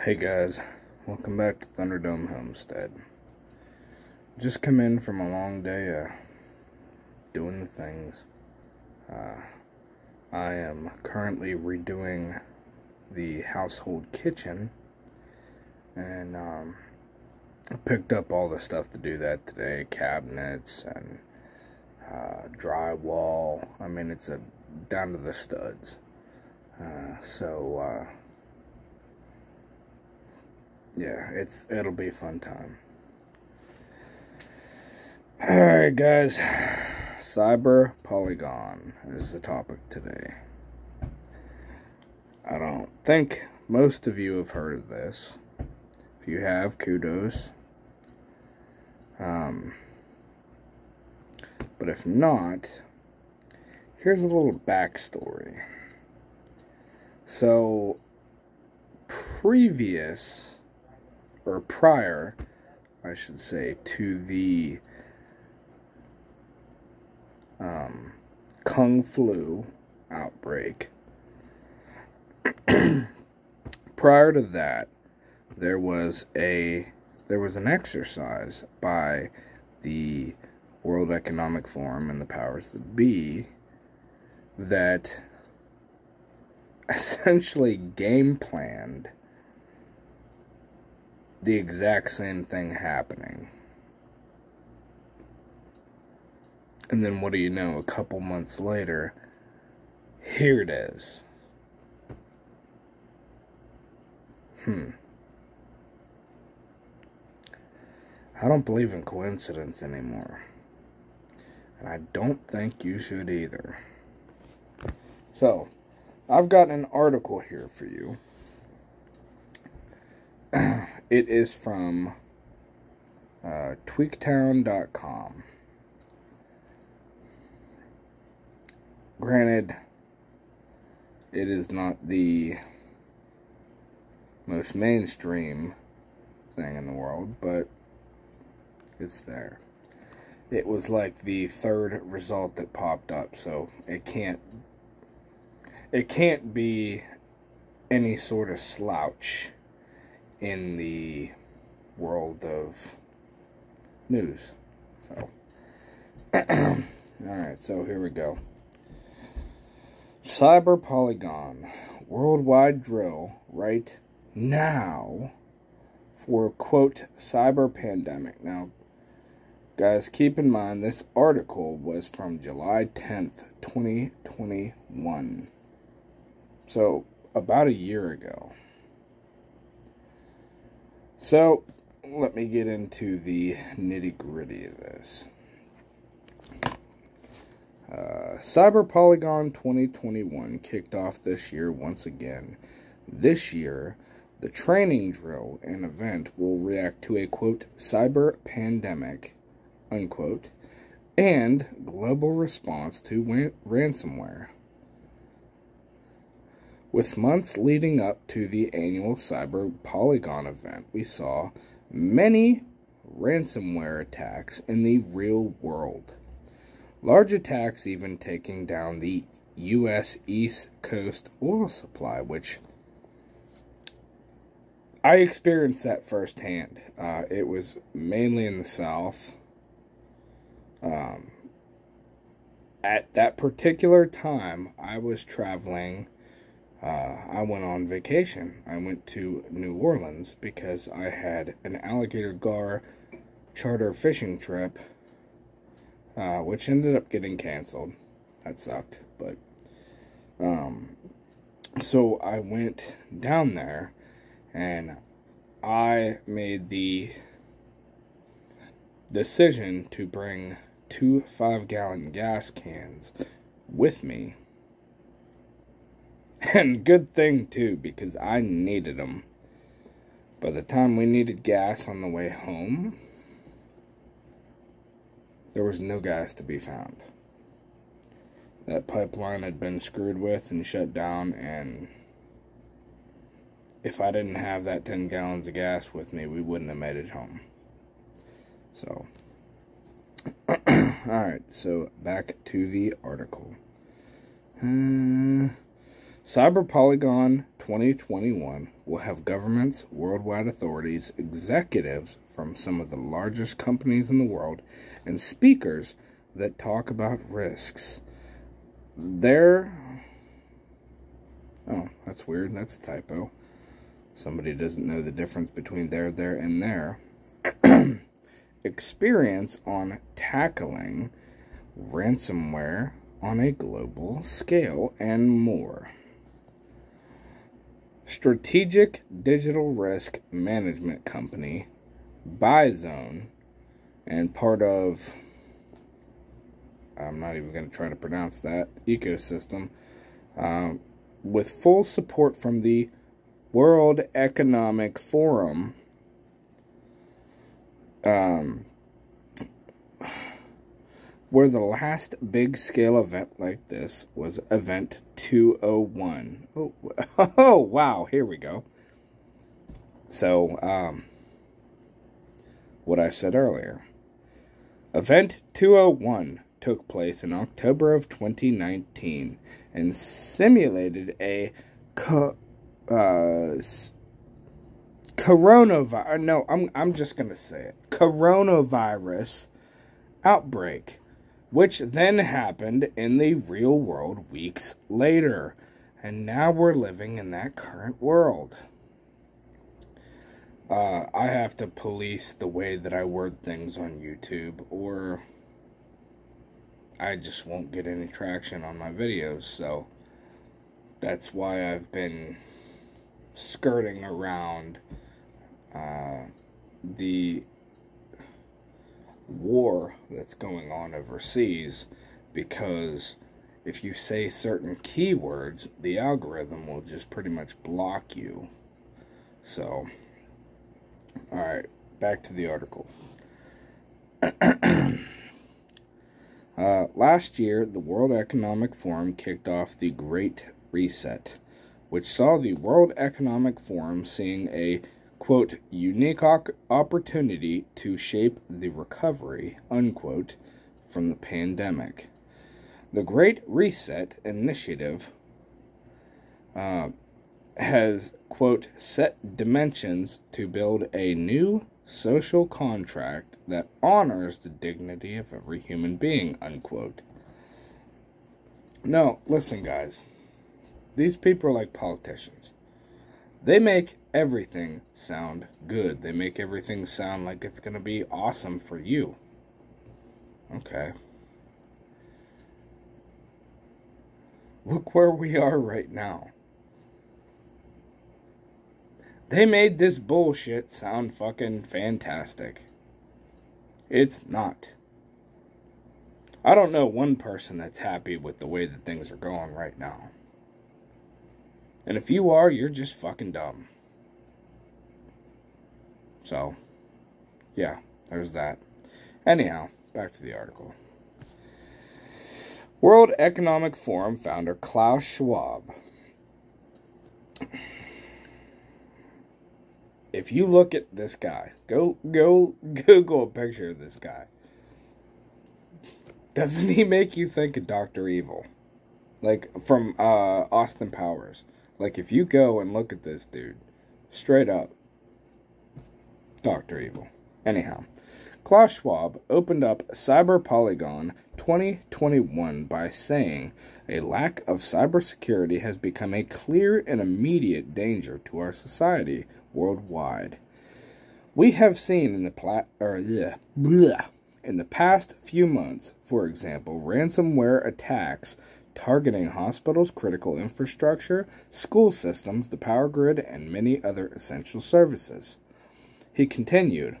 Hey guys, welcome back to Thunderdome Homestead. Just come in from a long day doing the things. Uh, I am currently redoing the household kitchen and um, I picked up all the stuff to do that today cabinets and uh, drywall. I mean, it's a down to the studs. Uh, so, uh, yeah, it's it'll be a fun time. Alright guys, Cyber Polygon is the topic today. I don't think most of you have heard of this. If you have, kudos. Um, but if not, here's a little backstory. So, previous or prior, I should say, to the um, Kung Flu outbreak. prior to that, there was a there was an exercise by the World Economic Forum and the powers that be that essentially game planned the exact same thing happening. And then what do you know? A couple months later, here it is. Hmm. I don't believe in coincidence anymore. And I don't think you should either. So, I've got an article here for you. It is from uh, tweaktown.com. Granted, it is not the most mainstream thing in the world, but it's there. It was like the third result that popped up, so it can't it can't be any sort of slouch in the world of news. So, alright, so here we go. Cyber Polygon worldwide drill right now for quote cyber pandemic. Now, guys, keep in mind this article was from July 10th, 2021. So, about a year ago. So, let me get into the nitty gritty of this. Uh, Cyber Polygon 2021 kicked off this year once again. This year, the training drill and event will react to a quote cyber pandemic unquote and global response to ransomware. With months leading up to the annual Cyber Polygon event, we saw many ransomware attacks in the real world. Large attacks even taking down the U.S. East Coast oil supply, which I experienced that firsthand. Uh, it was mainly in the South. Um, at that particular time, I was traveling uh, I went on vacation. I went to New Orleans because I had an alligator gar charter fishing trip, uh, which ended up getting canceled. That sucked, but um, so I went down there and I made the decision to bring two five gallon gas cans with me and good thing, too, because I needed them. By the time we needed gas on the way home, there was no gas to be found. That pipeline had been screwed with and shut down, and if I didn't have that 10 gallons of gas with me, we wouldn't have made it home. So, alright, so back to the article. Uh, Cyber Polygon 2021 will have governments, worldwide authorities, executives from some of the largest companies in the world, and speakers that talk about risks. There. Oh, that's weird. That's a typo. Somebody doesn't know the difference between there, there, and there. Experience on tackling ransomware on a global scale and more. Strategic Digital Risk Management Company, Bizone, and part of, I'm not even going to try to pronounce that, ecosystem, uh, with full support from the World Economic Forum. Um, where the last big scale event like this was Event 201. Oh, oh wow, here we go. So, um, what I said earlier. Event 201 took place in October of 2019 and simulated a co- uh, coronavirus. No, I'm I'm just gonna say it. Coronavirus outbreak which then happened in the real world weeks later. And now we're living in that current world. Uh, I have to police the way that I word things on YouTube, or I just won't get any traction on my videos. So that's why I've been skirting around uh, the war that's going on overseas because if you say certain keywords, the algorithm will just pretty much block you. So, alright, back to the article. uh, last year, the World Economic Forum kicked off the Great Reset, which saw the World Economic Forum seeing a quote, unique opportunity to shape the recovery, unquote, from the pandemic. The Great Reset Initiative uh, has, quote, set dimensions to build a new social contract that honors the dignity of every human being, unquote. No, listen, guys. These people are like politicians. They make everything sound good. They make everything sound like it's going to be awesome for you. Okay. Look where we are right now. They made this bullshit sound fucking fantastic. It's not. I don't know one person that's happy with the way that things are going right now. And if you are, you're just fucking dumb. So, yeah, there's that. Anyhow, back to the article. World Economic Forum founder Klaus Schwab. If you look at this guy, go go Google a picture of this guy. Doesn't he make you think of Doctor Evil? Like from uh, Austin Powers. Like, if you go and look at this dude, straight up, Dr. Evil. Anyhow, Klaus Schwab opened up Cyber Polygon 2021 by saying a lack of cybersecurity has become a clear and immediate danger to our society worldwide. We have seen in the pla- or bleh, bleh, in the past few months, for example, ransomware attacks targeting hospitals, critical infrastructure, school systems, the power grid, and many other essential services. He continued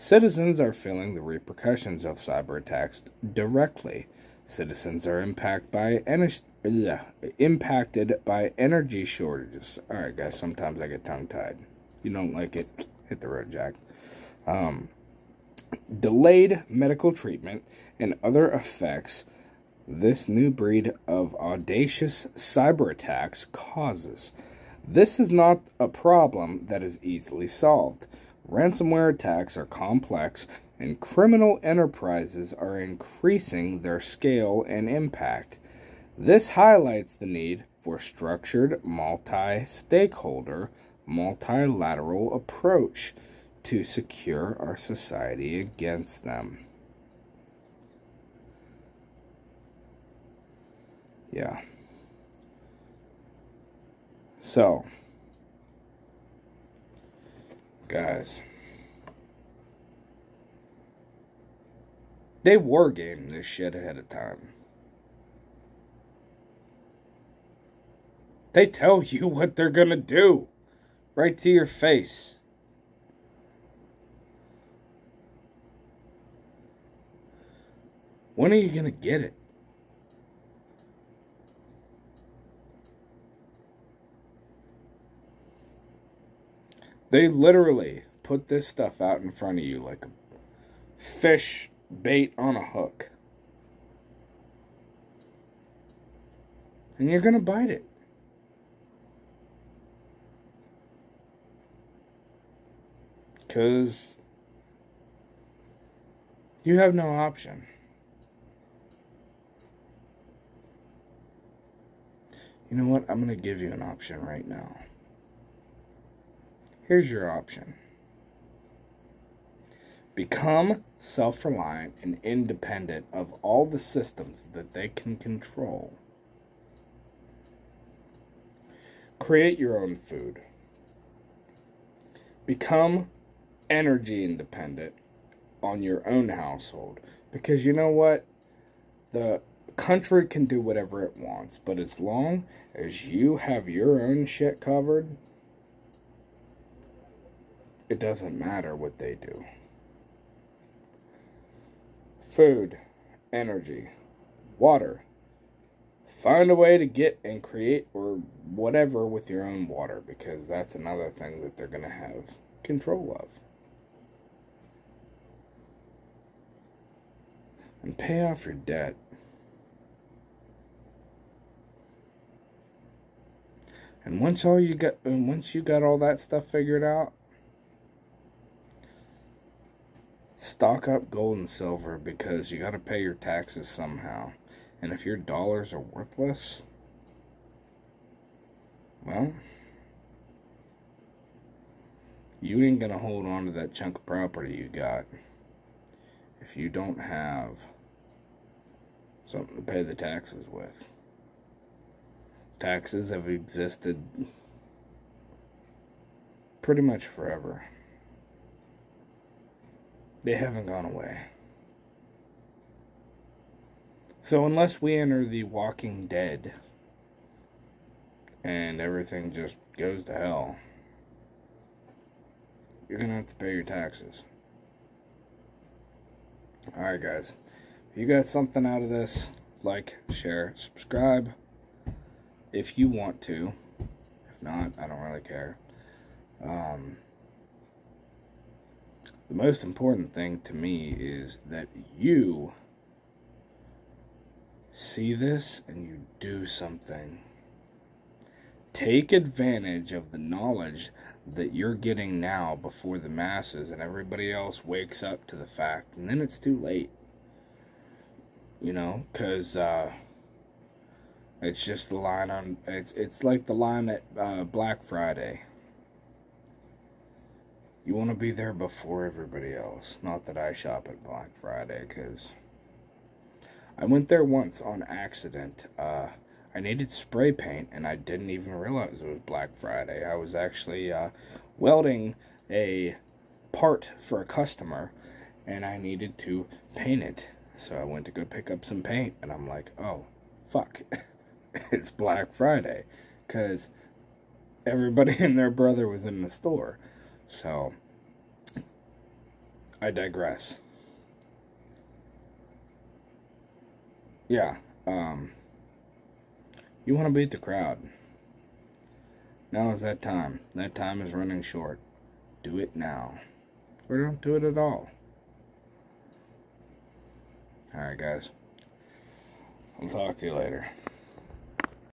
Citizens are feeling the repercussions of cyber attacks directly. Citizens are impact by uh, impacted by energy shortages. All right, guys, sometimes I get tongue tied. You don't like it, hit the road, Jack. Um, delayed medical treatment and other effects this new breed of audacious cyber attacks causes. This is not a problem that is easily solved. Ransomware attacks are complex, and criminal enterprises are increasing their scale and impact. This highlights the need for structured multi stakeholder, multilateral approach to secure our society against them. Yeah. So, guys, they war game this shit ahead of time. They tell you what they're gonna do right to your face. When are you gonna get it? They literally put this stuff out in front of you like a fish bait on a hook. And you're going to bite it. Because you have no option. You know what? I'm going to give you an option right now. Here's your option become self reliant and independent of all the systems that they can control. Create your own food. Become energy independent on your own household. Because you know what? The country can do whatever it wants, but as long as you have your own shit covered, it doesn't matter what they do. Food, energy, water. Find a way to get and create or whatever with your own water because that's another thing that they're going to have control of. And pay off your debt. And once all you got and once you got all that stuff figured out, stock up gold and silver because you got to pay your taxes somehow. And if your dollars are worthless, well, you ain't going to hold on to that chunk of property you got if you don't have something to pay the taxes with. Taxes have existed pretty much forever. They haven't gone away. So, unless we enter the Walking Dead and everything just goes to hell, you're going to have to pay your taxes. Alright, guys. If you got something out of this, like, share, subscribe if you want to. If not, I don't really care. Um, the most important thing to me is that you see this and you do something. Take advantage of the knowledge that you're getting now before the masses and everybody else wakes up to the fact, and then it's too late. You know, because uh, it's just the line on. It's it's like the line at uh, Black Friday. You want to be there before everybody else. Not that I shop at Black Friday, because I went there once on accident. Uh, I needed spray paint, and I didn't even realize it was Black Friday. I was actually uh, welding a part for a customer, and I needed to paint it. So I went to go pick up some paint, and I'm like, oh, fuck. it's Black Friday. Because everybody and their brother was in the store. So, I digress. Yeah, um, you want to beat the crowd. Now is that time. That time is running short. Do it now. Or don't do it at all. Alright, guys. I'll talk to you later.